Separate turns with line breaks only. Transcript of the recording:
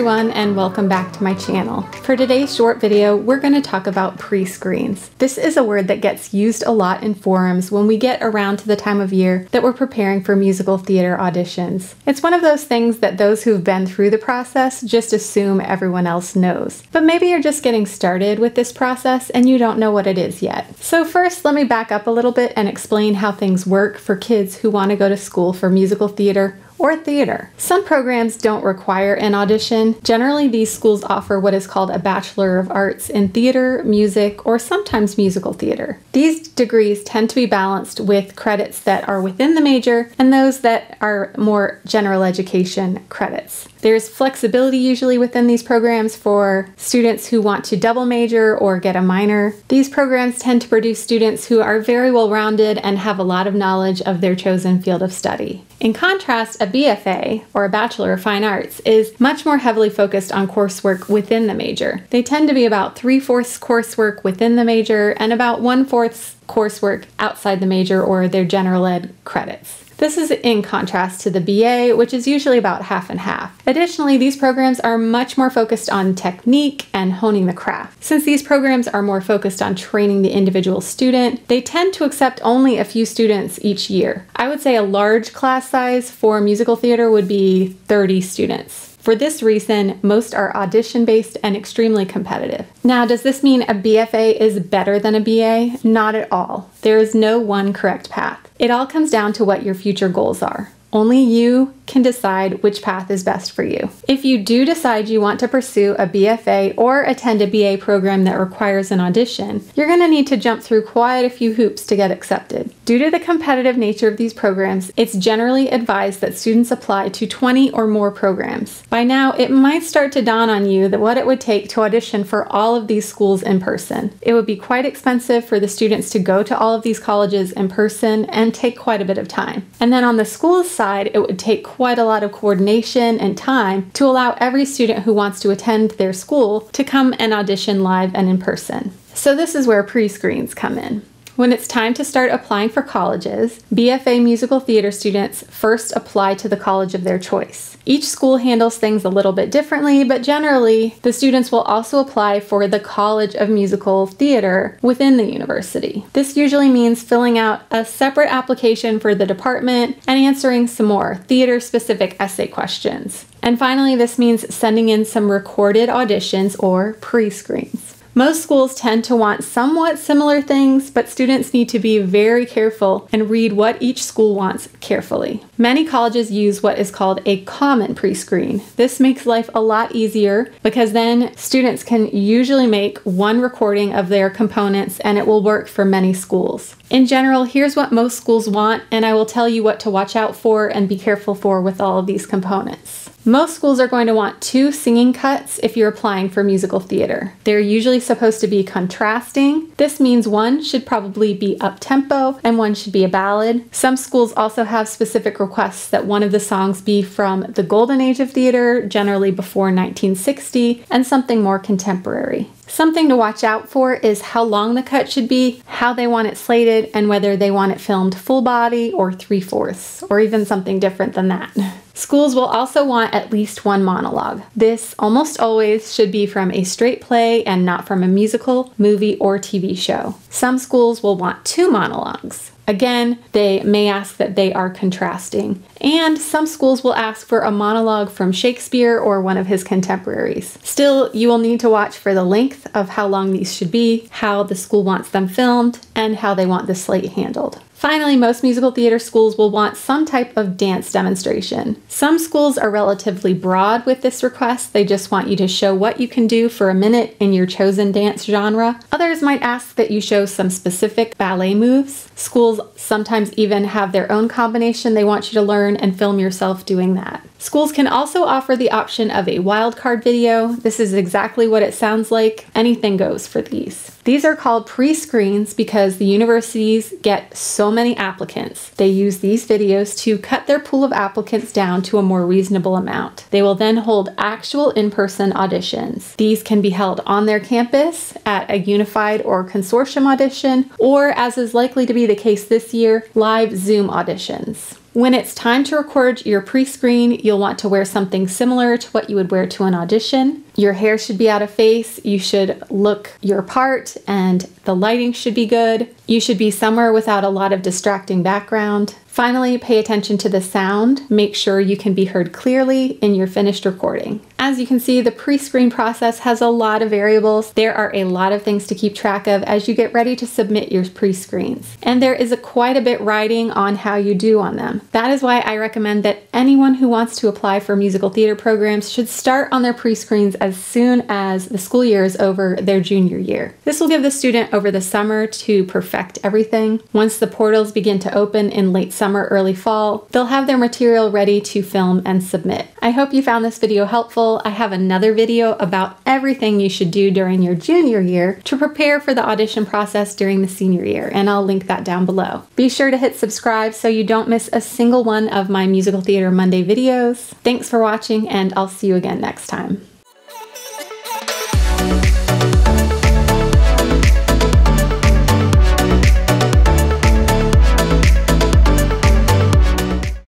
everyone and welcome back to my channel. For today's short video, we're going to talk about pre-screens. This is a word that gets used a lot in forums when we get around to the time of year that we're preparing for musical theater auditions. It's one of those things that those who've been through the process just assume everyone else knows. But maybe you're just getting started with this process and you don't know what it is yet. So first, let me back up a little bit and explain how things work for kids who want to go to school for musical theater or theater. Some programs don't require an audition. Generally, these schools offer what is called a Bachelor of Arts in theater, music, or sometimes musical theater. These degrees tend to be balanced with credits that are within the major and those that are more general education credits. There's flexibility usually within these programs for students who want to double major or get a minor. These programs tend to produce students who are very well rounded and have a lot of knowledge of their chosen field of study. In contrast, a BFA, or a Bachelor of Fine Arts, is much more heavily focused on coursework within the major. They tend to be about three fourths coursework within the major and about one fourth coursework outside the major or their general ed credits. This is in contrast to the BA, which is usually about half and half. Additionally, these programs are much more focused on technique and honing the craft. Since these programs are more focused on training the individual student, they tend to accept only a few students each year. I would say a large class size for musical theater would be 30 students. For this reason, most are audition based and extremely competitive. Now, does this mean a BFA is better than a BA? Not at all. There is no one correct path. It all comes down to what your future goals are. Only you can decide which path is best for you. If you do decide you want to pursue a BFA or attend a BA program that requires an audition, you're going to need to jump through quite a few hoops to get accepted. Due to the competitive nature of these programs, it's generally advised that students apply to 20 or more programs. By now, it might start to dawn on you that what it would take to audition for all of these schools in person. It would be quite expensive for the students to go to all of these colleges in person and take quite a bit of time. And then on the school's side, it would take quite a lot of coordination and time to allow every student who wants to attend their school to come and audition live and in person. So this is where pre-screens come in. When it's time to start applying for colleges, BFA musical theater students first apply to the college of their choice. Each school handles things a little bit differently, but generally, the students will also apply for the College of Musical Theater within the university. This usually means filling out a separate application for the department and answering some more theater specific essay questions. And finally, this means sending in some recorded auditions or pre screens. Most schools tend to want somewhat similar things, but students need to be very careful and read what each school wants carefully. Many colleges use what is called a common pre-screen. This makes life a lot easier because then students can usually make one recording of their components and it will work for many schools. In general, here's what most schools want, and I will tell you what to watch out for and be careful for with all of these components. Most schools are going to want two singing cuts if you're applying for musical theater. They're usually supposed to be contrasting. This means one should probably be up tempo and one should be a ballad. Some schools also have specific requests that one of the songs be from the golden age of theater, generally before 1960, and something more contemporary. Something to watch out for is how long the cut should be, how they want it slated, and whether they want it filmed full body or three fourths, or even something different than that. Schools will also want at least one monologue. This almost always should be from a straight play and not from a musical, movie, or TV show. Some schools will want two monologues. Again, they may ask that they are contrasting. And some schools will ask for a monologue from Shakespeare or one of his contemporaries. Still, you will need to watch for the length of how long these should be, how the school wants them filmed, and how they want the slate handled. Finally, most musical theater schools will want some type of dance demonstration. Some schools are relatively broad with this request, they just want you to show what you can do for a minute in your chosen dance genre. Others might ask that you show some specific ballet moves. Schools sometimes even have their own combination they want you to learn and film yourself doing that. Schools can also offer the option of a wildcard video. This is exactly what it sounds like. Anything goes for these. These are called pre-screens because the universities get so many applicants. They use these videos to cut their pool of applicants down to a more reasonable amount. They will then hold actual in-person auditions. These can be held on their campus at a unified or consortium audition, or as is likely to be the case this year, live Zoom auditions. When it's time to record your pre screen, you'll want to wear something similar to what you would wear to an audition. Your hair should be out of face, you should look your part, and the lighting should be good. You should be somewhere without a lot of distracting background. Finally, pay attention to the sound. Make sure you can be heard clearly in your finished recording. As you can see, the pre-screen process has a lot of variables. There are a lot of things to keep track of as you get ready to submit your pre-screens. And there is a quite a bit riding on how you do on them. That is why I recommend that anyone who wants to apply for musical theater programs should start on their pre-screens as soon as the school year is over their junior year. This will give the student over the summer to perfect everything. Once the portals begin to open in late summer, early fall, they'll have their material ready to film and submit. I hope you found this video helpful. I have another video about everything you should do during your junior year to prepare for the audition process during the senior year, and I'll link that down below. Be sure to hit subscribe so you don't miss a single one of my Musical Theater Monday videos. Thanks for watching, and I'll see you again next time.